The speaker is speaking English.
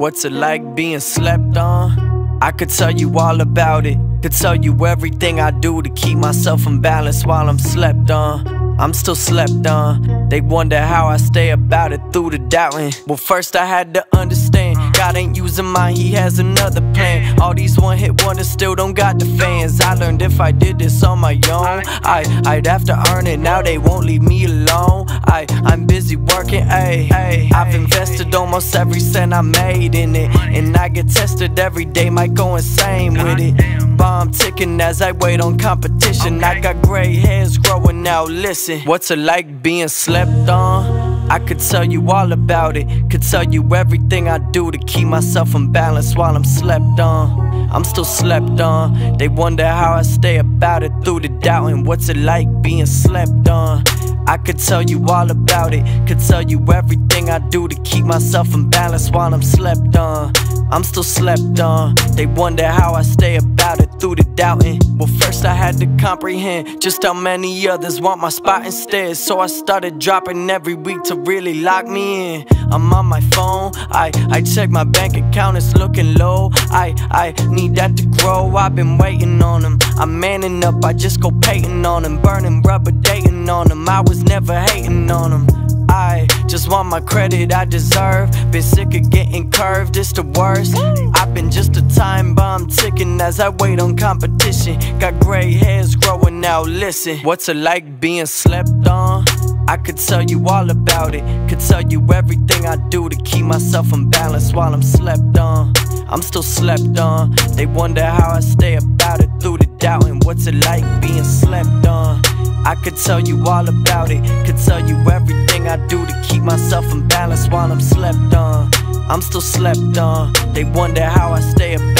What's it like being slept on? I could tell you all about it. Could tell you everything I do to keep myself in balance while I'm slept on. I'm still slept on. They wonder how I stay about it through the doubting. Well, first I had to understand God ain't using mine, He has another plan. All these one hit wonders still don't got the fans. I learned if I did this on my own, I, I'd have to earn it. Now they won't leave me alone. I, I'm busy working, ayy. I've invested almost every cent I made in it. And I get tested every day, might go insane with it bomb ticking as I wait on competition. I got gray hairs growing out. Listen, what's it like being slept on? I could tell you all about it. Could tell you everything I do to keep myself in balance while I'm slept on. I'm still slept on. They wonder how I stay about it through the doubt and What's it like being slept on? I could tell you all about it. Could tell you everything I do to keep myself in balance while I'm slept on. I'm still slept on. They wonder how I stay about it through the doubting. Well, first I had to comprehend just how many others want my spot instead. So I started dropping every week to really lock me in. I'm on my phone, I, I check my bank account, it's looking low. I, I need that to grow, I've been waiting on them. I'm manning up, I just go painting on them, burning rubber dating on them. I was never hating on them. I just want my credit I deserve. Been sick of getting curved, it's the worst. I've been just a time bomb ticking as I wait on competition. Got gray hairs growing out, listen. What's it like being slept on? I could tell you all about it. Could tell you everything I do to keep myself in balance while I'm slept on. I'm still slept on. They wonder how I stay about it through the doubt and What's it like being slept on? I could tell you all about it. Could tell you everything I do to keep myself in balance while I'm slept on. I'm still slept on. They wonder how I stay about